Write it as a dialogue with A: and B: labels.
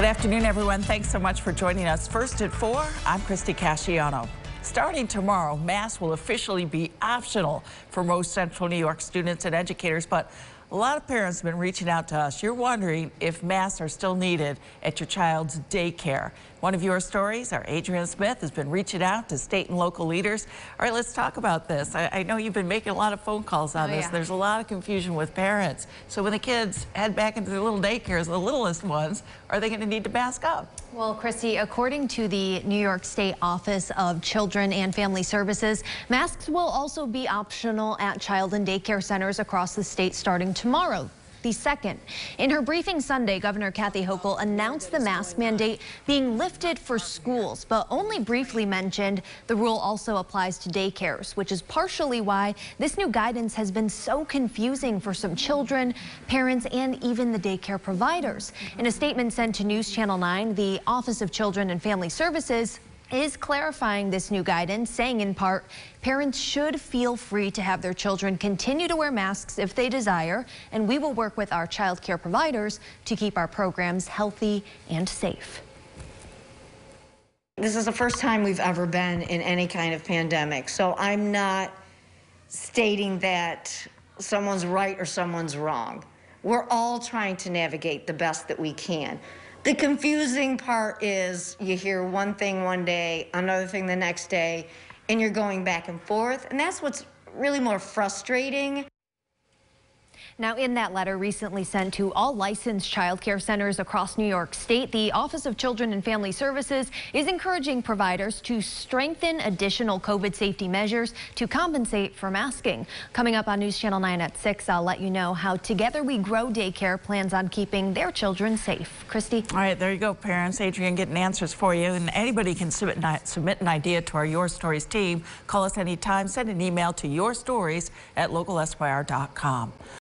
A: Good afternoon, everyone. Thanks so much for joining us. First at 4, I'm Christy Casciano. Starting tomorrow, masks will officially be optional for most Central New York students and educators, but a lot of parents have been reaching out to us. You're wondering if masks are still needed at your child's daycare. One of your stories, our Adrian Smith, has been reaching out to state and local leaders. All right, let's talk about this. I, I know you've been making a lot of phone calls on
B: oh,
A: this.
B: Yeah.
A: There's a lot of confusion with parents. So when the kids head back into their little daycares, the littlest ones, are they going to need to mask up?
B: Well, Christy, according to the New York State Office of Children and Family Services, masks will also be optional at child and daycare centers across the state starting tomorrow the second. In her briefing Sunday, Governor Kathy Hochul announced the mask mandate being lifted for schools, but only briefly mentioned the rule also applies to daycares, which is partially why this new guidance has been so confusing for some children, parents, and even the daycare providers. In a statement sent to News Channel 9, the Office of Children and Family Services is clarifying this new guidance, saying in part, parents should feel free to have their children continue to wear masks if they desire, and we will work with our child care providers to keep our programs healthy and safe.
C: This is the first time we've ever been in any kind of pandemic, so I'm not stating that someone's right or someone's wrong. We're all trying to navigate the best that we can. The confusing part is you hear one thing one day, another thing the next day, and you're going back and forth. And that's what's really more frustrating.
B: Now, in that letter recently sent to all licensed child care centers across New York State, the Office of Children and Family Services is encouraging providers to strengthen additional COVID safety measures to compensate for masking. Coming up on News Channel 9 at 6, I'll let you know how Together We Grow Daycare plans on keeping their children safe. Christy?
A: All right, there you go, parents. Adrian getting answers for you. And anybody can submit, submit an idea to our Your Stories team. Call us anytime. Send an email to yourstories at localsyr.com.